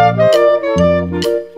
Música